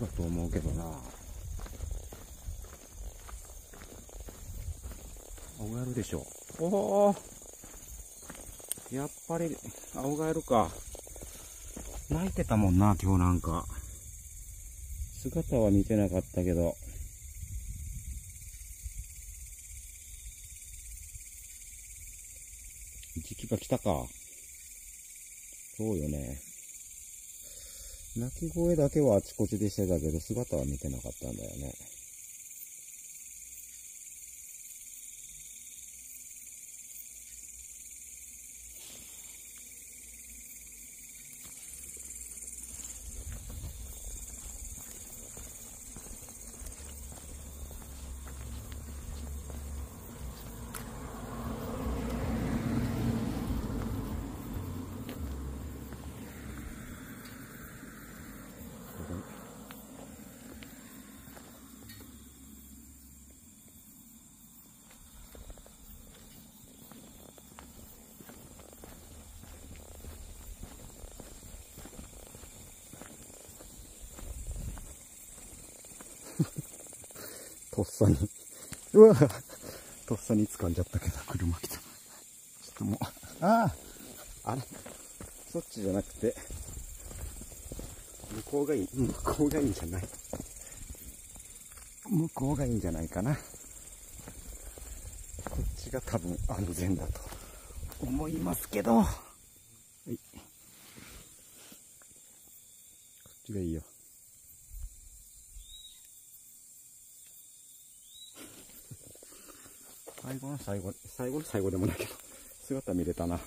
だと思うけどな。青ガエルでしょ。おおやっぱり、青ガエルか。泣いてたもんな、今日なんか。姿は見てなかったけど。時期が来たか。そうよね。鳴き声だけはあちこちでしてたけど、姿は見てなかったんだよね。とっさに。うわとっさに掴んじゃったけど、車来た。ちょっともう、あああれそっちじゃなくて、向こうがいい、向こうがいいんじゃない。向こうがいいんじゃないかな。こっちが多分安全だと思いますけど。はい。こっちがいいよ。最後の最後、最後の最後でもないけど、姿見れたな。